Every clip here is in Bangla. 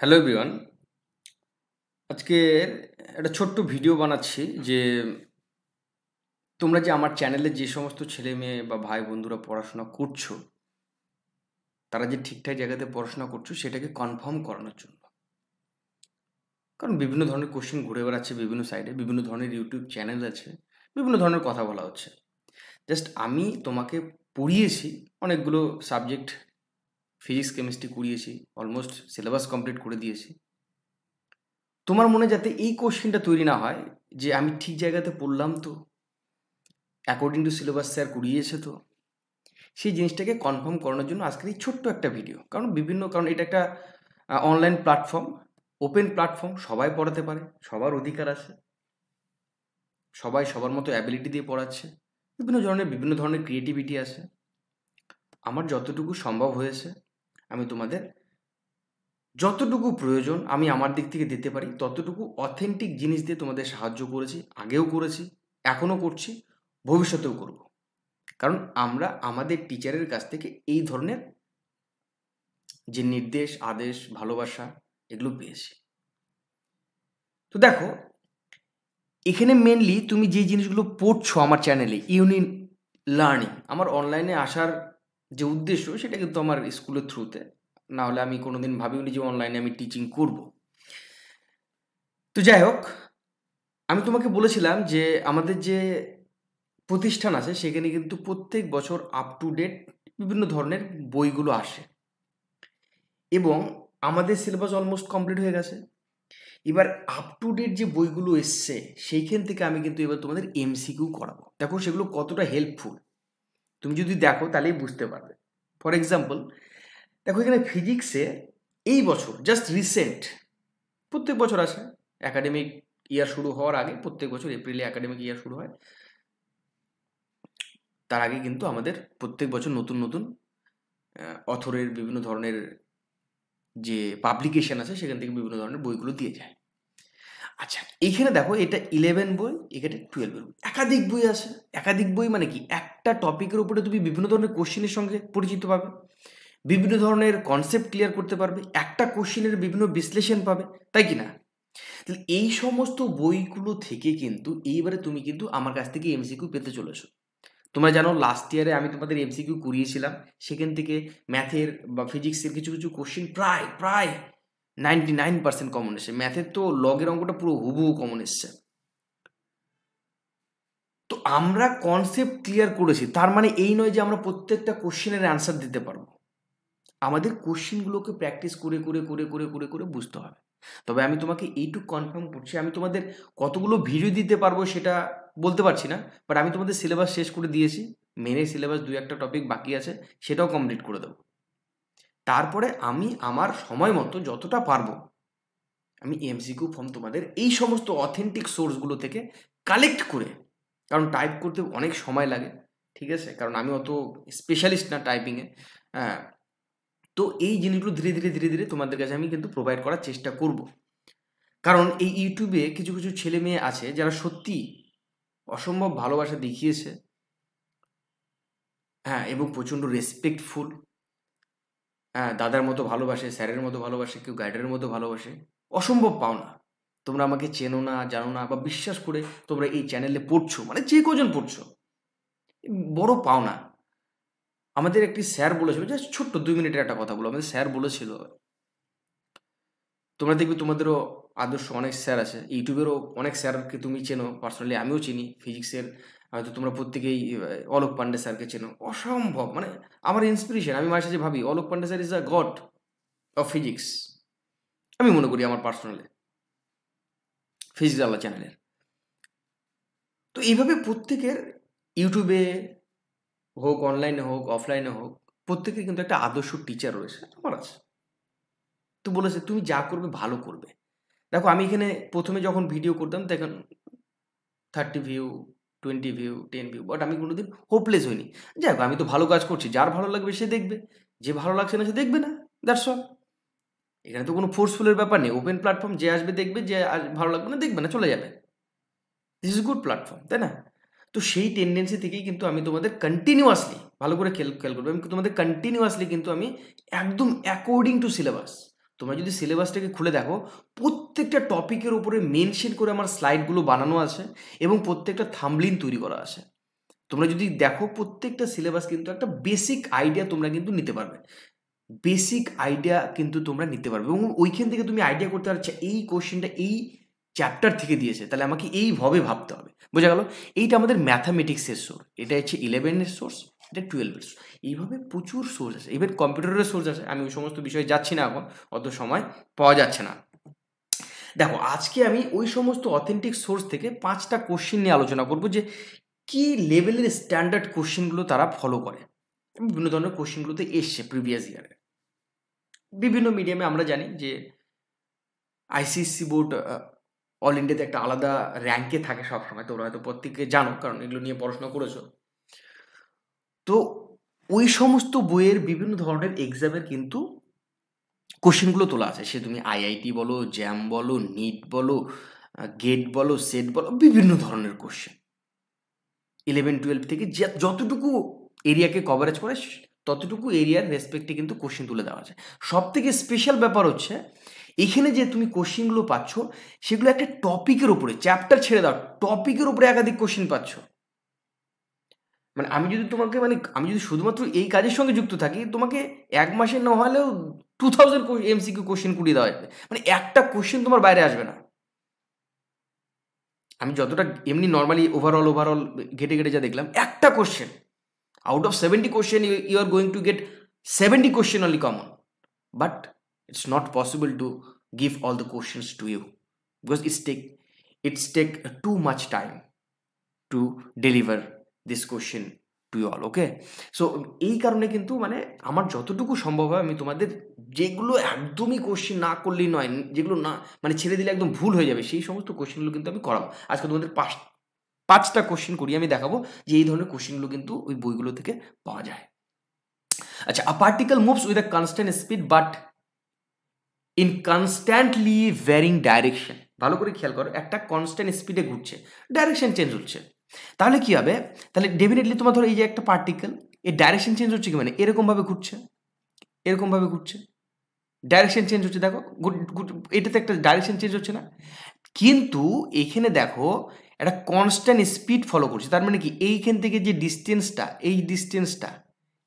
হ্যালো এভরিওয়ান আজকে একটা ছোট্ট ভিডিও বানাচ্ছি যে তোমরা যে আমার চ্যানেলে যে সমস্ত ছেলে মেয়ে বা ভাই বন্ধুরা পড়াশোনা করছ, তারা যে ঠিকঠাক জায়গাতে পড়াশোনা করছ, সেটাকে কনফার্ম করানোর জন্য। কারণ বিভিন্ন ধরনের কোশ্চেন ঘুরে বেড়াচ্ছে বিভিন্ন সাইডে বিভিন্ন ধরনের ইউটিউব চ্যানেল আছে, বিভিন্ন ধরনের কথা বলা হচ্ছে। জাস্ট আমি তোমাকে পড়িয়েছি অনেকগুলো সাবজেক্ট ফিজিক্স কেমিস্ট্রি করিয়েছি অলমোস্ট সিলেবাস কমপ্লিট করে দিয়েছি। তোমার মনে যাতে এই কোশ্চেনটা তৈরি না হয়, যে আমি ঠিক জায়গাতে পড়লাম তো অ্যাকর্ডিং টু সিলেবাস স্যার করিয়েছে তো, সেই জিনিসটাকে কনফার্ম করানোর জন্য আজকের এই ছোট্ট একটা ভিডিও কারণ বিভিন্ন, কারণ এটা একটা অনলাইন প্ল্যাটফর্ম ওপেন প্ল্যাটফর্ম সবাই পড়াতে পারে, সবার অধিকার আছে। সবাই সবার মতো অ্যাবিলিটি দিয়ে পড়াচ্ছে, বিভিন্ন ধরনের বিভিন্ন ধরনের ক্রিয়েটিভিটি আছে। আমার যতটুকু সম্ভব হয়েছে আমি তোমাদের যতটুকু প্রয়োজন আমি আমার দিক থেকে দিতে পারি, ততটুকু অথেন্টিক জিনিস দিয়ে তোমাদের সাহায্য করেছি, আগেও করেছি, এখনও করছি, ভবিষ্যতেও করব। কারণ আমরা আমাদের টিচারের কাছ থেকে এই ধরনের যে নির্দেশ, আদেশ, ভালোবাসা এগুলো পেয়েছি। তো দেখো, এখানে মেনলি তুমি যে জিনিসগুলো পড়ছো আমার চ্যানেলে ইউনিট লার্নিং আমার অনলাইনে আসার যে উদ্দেশ্য সেটা কিন্তু আমার স্কুলের থ্রুতে না হলে আমি কোনোদিন ভাবিনি যে অনলাইনে আমি টিচিং করব। তো যাই হোক, আমি তোমাকে বলেছিলাম যে আমাদের যে প্রতিষ্ঠান আছে, সেখানে কিন্তু প্রত্যেক বছর আপ টু ডেট বিভিন্ন ধরনের বইগুলো আসে। এবং আমাদের সিলেবাস অলমোস্ট কমপ্লিট হয়ে গেছে। এবার আপ টু ডেট যে বইগুলো এসছে, সেইখান থেকে আমি কিন্তু এবার তোমাদের এমসিকিউ করাবো। দেখো সেগুলো কতটা হেল্পফুল তুমি যদি দেখো, তাহলেই বুঝতে পারবে। ফর এক্সাম্পল দেখো এখানে ফিজিক্সে এই বছর জাস্ট রিসেন্ট প্রত্যেক বছর আসে। একাডেমিক ইয়ার শুরু হওয়ার আগে প্রত্যেক বছর এপ্রিলে একাডেমিক ইয়ার শুরু হয়। তার আগে কিন্তু আমাদের প্রত্যেক বছর নতুন নতুন অথরের বিভিন্ন ধরনের যে পাবলিকেশন আছে, সেখান থেকে বিভিন্ন ধরনের বইগুলো দিয়ে যায়। আচ্ছা এইখানে দেখো এটা ইলেভেন বই, এখানে টুয়েলভের বই। একাধিক বই আছে। একাধিক বই মানে কি? একটা টপিকের উপরে তুমি বিভিন্ন ধরনের কোশ্চেনের সঙ্গে পরিচিত পাবে। বিভিন্ন ধরনের কনসেপ্ট ক্লিয়ার করতে পারবে। একটা কোশ্চেনের বিভিন্ন বিশ্লেষণ পাবে। তাই কি না? এই সমস্ত বইগুলো থেকে কিন্তু এইবারে তুমি কিন্তু আমার কাছ থেকে এমসিকিউ পেতে চলেছো। তোমরা জানো লাস্ট ইয়ারে আমি তোমাদের এমসিকিউ করিয়েছিলাম। সেখান থেকে ম্যাথের বা ফিজিক্সের কিছু কিছু কোশ্চেন প্রায় প্রায় নাইনটি নাইন পার্সেন্ট কমন এসছে। ম্যাথের তো লগের অঙ্কটা পুরো হুবহু কমন এসছে। তো আমরা কনসেপ্ট ক্লিয়ার করেছি, তার মানে এই নয় যে আমরা প্রত্যেকটা কোশ্চেনের অ্যান্সার দিতে পারব। আমাদের কোশ্চেনগুলোকে প্র্যাকটিস করে করে করে করে করে করে বুঝতে হবে। তবে আমি তোমাকে এইটুকু কনফার্ম করছি, আমি তোমাদের কতগুলো ভিডিও দিতে পারব সেটা বলতে পারছি না বাট আমি তোমাদের সিলেবাস শেষ করে দিয়েছি। মেনে সিলেবাস দু একটা টপিক বাকি আছে, সেটাও কমপ্লিট করে দেবো। তারপরে আমি আমার সময় মতো যতটা পারব, আমি এমসিকিউ ফর্ম তোমাদের এই সমস্ত অথেন্টিক সোর্সগুলো থেকে কালেক্ট করে, কারণ টাইপ করতে অনেক সময় লাগে, ঠিক আছে? কারণ আমি অত স্পেশালিস্ট না টাইপিংয়ে হ্যাঁ। তো এই জিনিসগুলো ধীরে ধীরে ধীরে ধীরে তোমাদের কাছে আমি কিন্তু প্রোভাইড করার চেষ্টা করব। কারণ এই ইউটিউবে কিছু কিছু ছেলে মেয়ে আছে যারা সত্যি অসম্ভব ভালোবাসা দেখিয়েছে হ্যাঁ এবং প্রচণ্ড রেসপেক্টফুল হ্যাঁ দাদার মতো ভালোবাসে, স্যারের মতো ভালোবাসে, কেউ গাইডের মতো ভালোবাসে, অসম্ভব পাও না তোমরা আমাকে চেনো না, জানো না বা বিশ্বাস করে তোমরা এই চ্যানেলে পড়ছো মানে যে কজন পড়ছো, বড় পাও না আমাদের একটি স্যার বলেছিল, জাস্ট ছোট্ট দুই মিনিটের একটা কথা বলো, আমাদের স্যার বলেছিল, তোমরা দেখবে তোমাদেরও আদর্শ অনেক স্যার আছে, ইউটিউবেরও অনেক স্যারকে তুমি চেনো পার্সোনালি আমিও চিনি ফিজিক্সের হয়তো তোমরা প্রত্যেকেই অলোক পান্ডে স্যারকে চেনো। অসম্ভব মানে আমার ইন্সপিরেশন আমি মাঝে সাঝে ভাবি, Alok Pandey sir is a god of physics আমি মনে করি আমার পার্সোনালি ফিজিক্স আল্লাহ চ্যানেলের তো এইভাবে প্রত্যেকের ইউটিউবে হোক অনলাইনে হোক অফলাইনে হোক, প্রত্যেকের কিন্তু একটা আদর্শ টিচার রয়েছে, আমার আছে। তো বলেছে, তুমি যা করবে ভালো করবে। দেখো, আমি এখানে প্রথমে যখন ভিডিও করতাম, তখন thirty view twenty view ten view but আমি কোনোদিন হোপলেস হইনি। যাই হোক, আমি তো ভালো কাজ করছি, যার ভালো লাগবে সে দেখবে, যে ভালো লাগছে না সে দেখবে না দ্যাটস অল এখানে তো কোনো ফোর্সফুলের ব্যাপার নেই ওপেন প্ল্যাটফর্ম যে আসবে দেখবে, যে ভালো লাগবে না দেখবে না, চলে যাবে। দিস ইজ গুড প্ল্যাটফর্ম তাই না? তো সেই টেন্ডেন্সি থেকেই কিন্তু আমি তোমাদের কন্টিনিউয়াসলি ভালো করে খেল খেয়াল করব, আমি তোমাদের কন্টিনিউয়াসলি কিন্তু আমি একদম অ্যাকর্ডিং টু সিলেবাস তোমরা যদি সিলেবাসটাকে খুলে দেখো, প্রত্যেকটা টপিকের উপরে মেনশন করে আমার স্লাইডগুলো বানানো আছে এবং প্রত্যেকটা থামলিন তৈরি করা আছে। তোমরা যদি দেখো, প্রত্যেকটা সিলেবাস কিন্তু একটা বেসিক আইডিয়া তোমরা কিন্তু নিতে পারবে। বেসিক আইডিয়া কিন্তু তোমরা নিতে পারবে এবং ওইখান থেকে তুমি আইডিয়া করতে পারছ, এই কোশ্চেনটা এই চ্যাপ্টার থেকে দিয়েছে, তাহলে আমাকে এইভাবে ভাবতে হবে। বোঝা গেল? এইটা আমাদের ম্যাথামেটিক্সের সোর্স এটা হচ্ছে ইলেভেনের সোর্স এটা টুয়েলভের সোর্স এইভাবে প্রচুর সোর্স আছে ইভেন কম্পিউটারের সোর্স আছে। আমি ওই সমস্ত বিষয়ে যাচ্ছি না এখন, অত সময় পাওয়া যাচ্ছে না। দেখো, আজকে আমি ওই সমস্ত অথেন্টিক সোর্স থেকে পাঁচটা কোশ্চেন নিয়ে আলোচনা করব যে, কি লেভেলের স্ট্যান্ডার্ড কোশ্চেনগুলো তারা ফলো করে? বিভিন্ন ধরনের কোশ্চেনগুলোতে এসছে প্রিভিয়াস ইয়ারে বিভিন্ন মিডিয়ামে আমরা জানি যে আইসিএসসি বোর্ড অল ইন্ডিয়াতে একটা আলাদা র্যাঙ্কে থাকে সবসময়, তোমরা হয়তো প্রত্যেকে জানো, কারণ এগুলো নিয়ে পড়াশোনা করেছ। তো ওই সমস্ত বইয়ের বিভিন্ন ধরনের এক্সামের কিন্তু কোশ্চেনগুলো তোলা আছে। সে তুমি আইআইটি বলো জ্যাম বলো নিট বলো গেট বলো সেট বলো, বিভিন্ন ধরনের কোশ্চেন ইলেভেন টুয়েলভ থেকে যতটুকু এরিয়াকে কভারেজ করে, ততটুকু এরিয়ার রেসপেক্টে কিন্তু কোশ্চেন তুলে দেওয়া আছে। সব থেকে স্পেশাল ব্যাপার হচ্ছে এখানে যে তুমি কোশ্চেনগুলো পাচ্ছ, সেগুলো একটা টপিকের উপরে চ্যাপ্টার ছেড়ে দাও টপিকের উপরে একাধিক কোশ্চেন পাচ্ছ। মানে আমি যদি তোমাকে মানে আমি যদি শুধুমাত্র এই কাজের সঙ্গে যুক্ত থাকি, তোমাকে এক মাসে না হলেও টু থাউজেন্ড এমসিকিউ কোশ্চেন কুড়িয়ে দেওয়া যাবে। মানে একটা কোশ্চেন তোমার বাইরে আসবে না। আমি যতটা এমনি নর্মালি ওভারঅল ওভারঅল ঘেটে ঘেটে যা দেখলাম, একটা question out of seventy question you are going to get seventy question only common but it's not possible to give all the questions to you because it's take it's take too much time to deliver this question to you all okay so এই কারণে কিন্তু মানে আমার যতটুকু সম্ভব হয় আমি তোমাদের যেগুলো একদমই কোশ্চেন না করলেই নয়, যেগুলো না মানে ছেড়ে দিলে একদম ভুল হয়ে যাবে, সেই সমস্ত কোশ্চেনগুলো কিন্তু আমি করাবো। আজকে তোমাদের পাঁচ, পাঁচটা কোশ্চেন করি আমি দেখাবো যে এই ধরনের কোশ্চেনগুলো কিন্তু ওই বইগুলো থেকে পাওয়া যায়। আচ্ছা a particle moves with a constant speed but in constantly varying direction ভালো করে খেয়াল করো, একটা কনস্ট্যান্ট স্পিডে ঘুরছে ডাইরেকশন চেঞ্জ হচ্ছে। তাহলে কি হবে? তাহলে ডেফিনেটলি তোমার ধরো এই যে একটা পার্টিকেল এর ডাইরেকশন চেঞ্জ হচ্ছে কি মানে? এরকমভাবে ঘুরছে এরকমভাবে ঘুরছে ডাইরেকশন চেঞ্জ হচ্ছে, দেখো এটাতে একটা ডাইরেকশন চেঞ্জ হচ্ছে না। কিন্তু এখানে দেখো, একটা কনস্ট্যান্ট স্পিড ফলো করছে। তার মানে কি? এইখান থেকে যে ডিস্টেন্সটা এই ডিস্টেন্সটা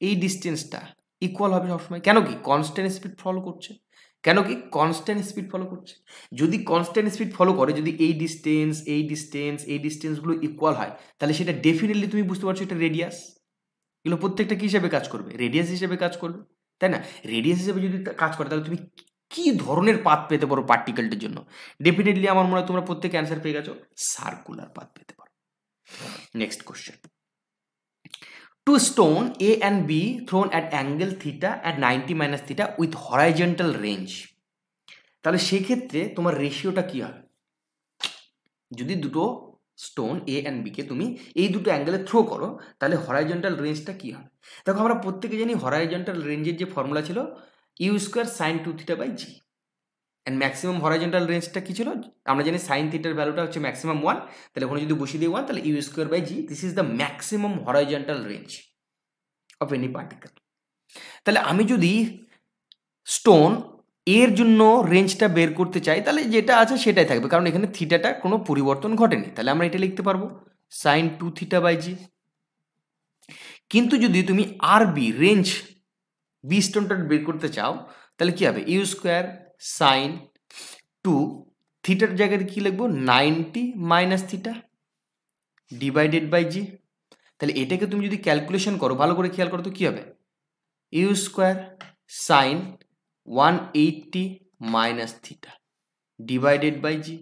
এই ডিস্টেন্সটা ইকুয়াল হবে সবসময়। কেন কি? কনস্ট্যান্ট স্পিড ফলো করছে। কেন কি কনস্ট্যান্ট স্পিড ফলো করছে? যদি কনস্ট্যান্ট স্পিড ফলো করে, যদি এই ডিস্টেন্স এই ডিস্টেন্স এই ডিস্টেন্সগুলো ইকুয়াল হয়, তাহলে সেটা ডেফিনেটলি তুমি বুঝতে পারছ এটা রেডিয়াস এগুলো প্রত্যেকটা কী হিসাবে কাজ করবে? রেডিয়াস হিসেবে কাজ করবে। তাই না? রেডিয়াস হিসেবে যদি কাজ করে, তাহলে তুমি কী ধরনের পাত পেতে পারো পার্টিকেলটির জন্য? ডেফিনেটলি আমার মনে হয় তোমরা প্রত্যেকে অ্যান্সার পেয়ে গেছো সার্কুলার পাত পেতে পারো। Next question two stone A and B thrown at angle theta at 90 minus theta with horizontal range. তাহলে সেক্ষেত্রে তোমার রেশিওটা কি হবে যদি দুটো স্টোন এ অ্যান্ড বিকে তুমি এই দুটো অ্যাঙ্গেলে থ্রো করো, তাহলে হরাইজন্টাল রেঞ্জটা কি হবে দেখো আমরা প্রত্যেকে জানি হরাইজন্টাল রেঞ্জের যে ফর্মুলা ছিল u square sine two theta by g and maximum horizontal রেঞ্জটা কি ছিল? আমরা জানি সাইন থিটার ভ্যালুটা হচ্ছে ম্যাক্সিমাম ওয়ান তাহলে ওখানে যদি বসিয়ে দিই ওয়ান তাহলে u square by g this is the maximum horizontal range of any particle তাহলে আমি যদি স্টোন এর জন্য রেঞ্জটা বের করতে চাই, তাহলে যেটা আছে সেটাই থাকবে। কারণ এখানে থিটাটা কোনো পরিবর্তন ঘটেনি। তাহলে আমরা এটা লিখতে পারব sine two theta by g কিন্তু যদি তুমি আর বি রেঞ্জ বি স্টোনটা বের করতে চাও, তাহলে কী হবে? ইউ স্কোয়ার সাইন টু থিটার জায়গায় কি লিখব? Ninety minus theta divided by g তাহলে এটাকে তুমি যদি ক্যালকুলেশন করো, ভালো করে খেয়াল করো তো কী হবে? U square sine one eighty minus theta divided by g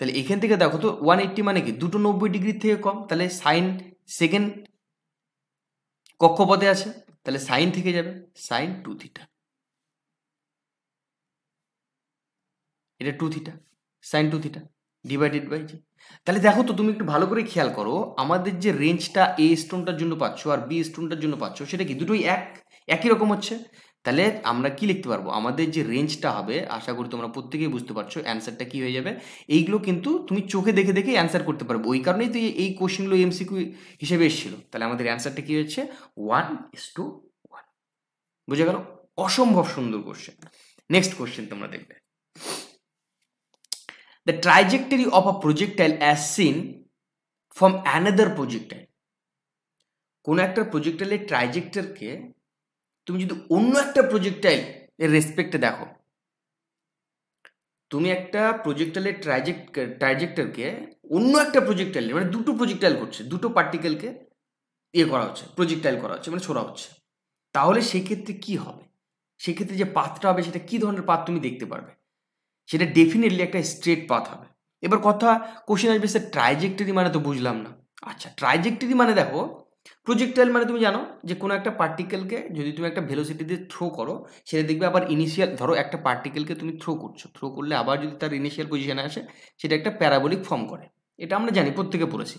তাহলে এখান থেকে দেখো তো ওয়ান এইটটি মানে কি? দুটো নব্বই ডিগ্রি থেকে কম। তাহলে সাইন সেকেন্ড কক্ষপথে আছে। তাহলে সাইন থেকে যাবে সাইন টু থিটা এটা two theta sine two theta divided by g তাহলে দেখো তো তুমি একটু ভালো করে খেয়াল করো, আমাদের যে রেঞ্জটা এ স্টোনটার জন্য পাচ্ছ আর বি স্টোনটার জন্য পাচ্ছ, সেটা কি দুটোই এক, একই রকম হচ্ছে? তাহলে আমরা কি লিখতে পারব? আমাদের যে রেঞ্জটা হবে, আশা করি তোমরা প্রত্যেকেই বুঝতে পারছ অ্যান্সারটা কি হয়ে যাবে। এইগুলো কিন্তু তুমি চোখে দেখে দেখে অ্যান্সার করতে পারব। ওই কারণেই তো এই কোশ্চেনগুলো এমসিকিউ হিসেবে এসেছিল। তাহলে আমাদের অ্যান্সারটা কি হচ্ছে? ওয়ান ইস টু ওয়ান বুঝে গেল? অসম্ভব সুন্দর কোশ্চেন নেক্সট কোশ্চেন তোমরা দেখবে। The trajectory of a projectile as seen from another projectile কোনো একটা প্রজেক্টাইলের ট্রাইজেক্টরকে তুমি যদি অন্য একটা প্রজেক্টাইল এর রেসপেক্টে দেখো, তুমি একটা প্রজেক্টাইলের ট্রাইজেক্ট ট্রাইজেক্টরকে অন্য একটা প্রজেক্টাইল মানে দুটো প্রজেক্টাইল করছে, দুটো পার্টিকেলকে ইয়ে করা হচ্ছে প্রজেক্টাইল করা হচ্ছে মানে ছোড়া হচ্ছে। তাহলে সেক্ষেত্রে কি হবে? সেক্ষেত্রে যে পাথটা হবে সেটা কি ধরনের পাথ তুমি দেখতে পারবে? সেটা ডেফিনেটলি একটা স্ট্রেট পাথ হবে। এবার কথা কোশ্চেন আসবে স্যার ট্রাইজেক্টরি মানে তো বুঝলাম না। আচ্ছা ট্রাইজেক্টরি মানে দেখো প্রজেক্টাইল মানে তুমি জানো যে কোনো একটা পার্টিকেলকে যদি তুমি একটা ভেলোসিটি দিয়ে থ্রো করো, সেটা দেখবে আবার ইনিশিয়াল ধরো একটা পার্টিকেলকে তুমি থ্রো করছ। থ্রো করলে আবার যদি তার ইনিশিয়াল পজিশনে আসে, সেটা একটা প্যারাবলিক ফর্ম করে। এটা আমরা জানি, প্রত্যেকে পড়েছি।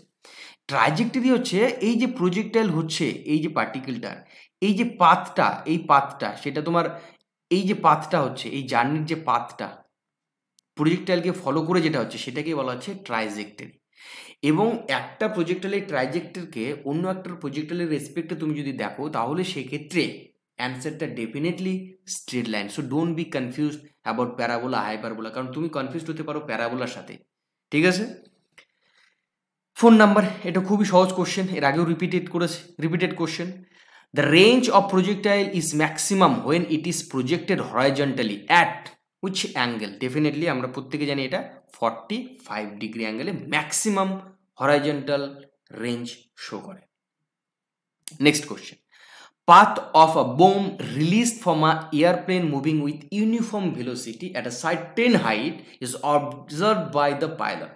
ট্রাইজেক্টরি হচ্ছে এই যে প্রজেক্টাইল হচ্ছে, এই যে পার্টিকেলটার এই যে পাথটা এই পাথটা সেটা তোমার, এই যে পাথটা হচ্ছে, এই জার্নির যে পাথটা প্রজেক্টাইলকে ফলো করে যেটা হচ্ছে সেটাকেই বলা হচ্ছে ট্রাইজেক্টরি এবং একটা প্রজেক্টাইলের ট্রাইজেক্টরকে অন্য একটা প্রজেক্টাইলের রেসপেক্টে তুমি যদি দেখো, তাহলে সেক্ষেত্রে অ্যান্সারটা definitely straight line so don't be confuse about parabola hyperbola কারণ তুমি কনফিউজ হতে পারো প্যারাবোলার সাথে। ঠিক আছে? ফোন নাম্বার এটা খুবই সহজ কোশ্চেন এর আগেও রিপিটেড করেছে repeated question the range of projectile is maximum when it is projected horizontally at which angle definitely আমরা প্রত্যেকে জানি এটা ফর্টি ফাইভ ডিগ্রি অ্যাঙ্গেলে ম্যাক্সিমাম হরাইজেন্টাল রেঞ্জ শো করে। Next question path of a bomb released from a airplane moving with uniform velocity at a certain height is observed by the pilot.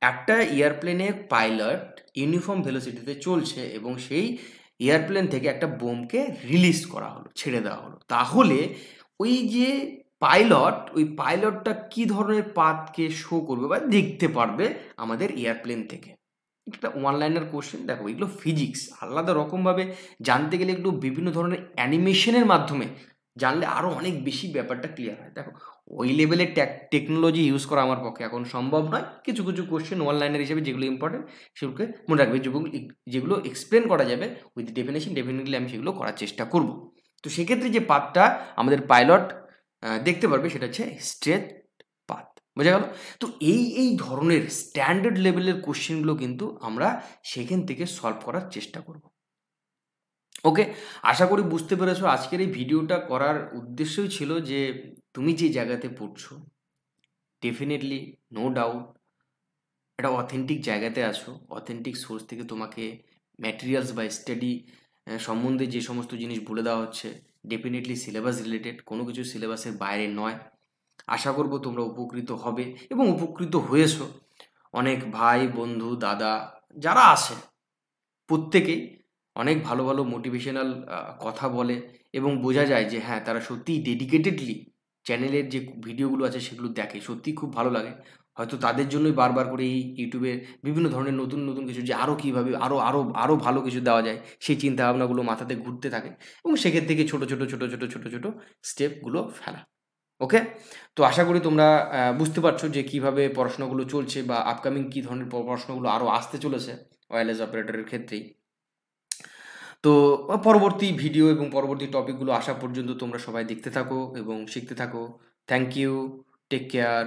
একটা এয়ারপ্লেনে পাইলট ইউনিফর্ম ভেলোসিটিতে চলছে এবং সেই এয়ারপ্লেন থেকে একটা বোমকে রিলিজ করা হলো, ছেড়ে দেওয়া হলো। তাহলে ওই যে পাইলট, ওই পাইলটটা কি ধরনের পাথকে শো করবে বা দেখতে পারবে আমাদের এয়ারপ্লেন থেকে? একটা অনলাইনের কোশ্চেন দেখো, এগুলো ফিজিক্স আলাদা রকমভাবে জানতে গেলে এগুলো বিভিন্ন ধরনের অ্যানিমেশনের মাধ্যমে জানলে আরও অনেক বেশি ব্যাপারটা ক্লিয়ার হয়। দেখো, ওই লেভেলের টেকনোলজি ইউজ করা আমার পক্ষে এখন সম্ভব নয়। কিছু কিছু কোশ্চেন অনলাইনের হিসেবে যেগুলো ইম্পর্টেন্ট সেগুলোকে মনে রাখবে যেগুলো এক্সপ্লেন করা যাবে উইথ ডেফিনেশন ডেফিনেটলি আমি সেগুলো করার চেষ্টা করব। তো সেক্ষেত্রে যে পাতটা আমাদের পাইলট দেখতে পারবে, সেটা হচ্ছে স্ট্রেট পাথ বোঝা গেল? তো এই এই ধরনের স্ট্যান্ডার্ড লেভেলের কোশ্চেনগুলো কিন্তু আমরা সেখান থেকে সলভ করার চেষ্টা করব। ওকে আশা করি বুঝতে পেরেছ, আজকের এই ভিডিওটা করার উদ্দেশ্যই ছিল যে, তুমি যে জায়গাতে পড়ছো ডেফিনেটলি নো ডাউট একটা অথেন্টিক জায়গাতে আছো অথেন্টিক সোর্স থেকে তোমাকে ম্যাটেরিয়ালস বা স্টাডি সম্বন্ধে যে সমস্ত জিনিস বলে দেওয়া হচ্ছে ডেফিনেটলি সিলেবাস রিলেটেড কোনো কিছু সিলেবাসের বাইরে নয়। আশা করব তোমরা উপকৃত হবে এবং উপকৃত হয়েছো। অনেক ভাই, বন্ধু, দাদা যারা আছে প্রত্যেকেই অনেক ভালো ভালো মোটিভেশনাল কথা বলে এবং বোঝা যায় যে হ্যাঁ তারা সত্যিই ডেডিকেটেডলি চ্যানেলের যে ভিডিওগুলো আছে সেগুলো দেখে, সত্যিই খুব ভালো লাগে। হয়তো তাদের জন্যই বারবার করে এই ইউটিউবে বিভিন্ন ধরনের নতুন নতুন কিছু যে আরও কীভাবে আরও আরও আরও ভালো কিছু দেওয়া যায়, সেই চিন্তাভাবনাগুলো মাথাতে ঘুরতে থাকে এবং সেক্ষেত্রে থেকে ছোটো ছোটো ছোটো ছোটো ছোটো ছোটো স্টেপগুলো ফেলা। ওকে? তো আশা করি তোমরা বুঝতে পারছ যে কীভাবে পড়াশোনাগুলো চলছে বা আপকামিং কী ধরনের পড়াশোনাগুলো আরও আসতে চলেছে ওয়্যারলেস অপারেটরের ক্ষেত্রেই। তো পরবর্তী ভিডিও এবং পরবর্তী টপিকগুলো আসা পর্যন্ত তোমরা সবাই দেখতে থাকো এবং শিখতে থাকো। Thank you take care